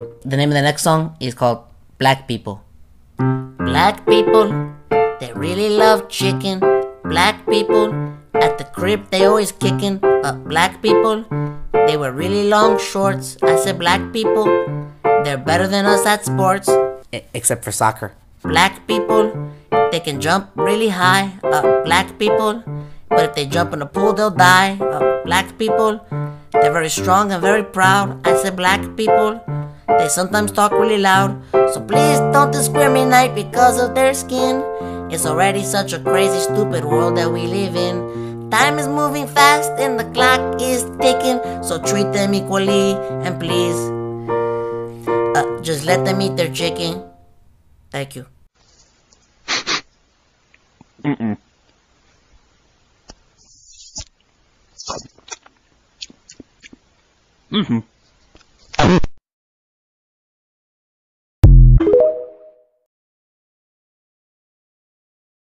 The name of the next song is called Black People. Black people, they really love chicken. Black people, at the crib they always kicking. Uh, black people, they wear really long shorts. I said black people, they're better than us at sports. Except for soccer. Black people, they can jump really high. Uh, black people, but if they jump in the pool they'll die. Uh, black people, they're very strong and very proud. I said black people. They sometimes talk really loud, so please don't discriminate because of their skin. It's already such a crazy, stupid world that we live in. Time is moving fast and the clock is ticking, so treat them equally and please, uh, just let them eat their chicken. Thank you. Mm-hmm.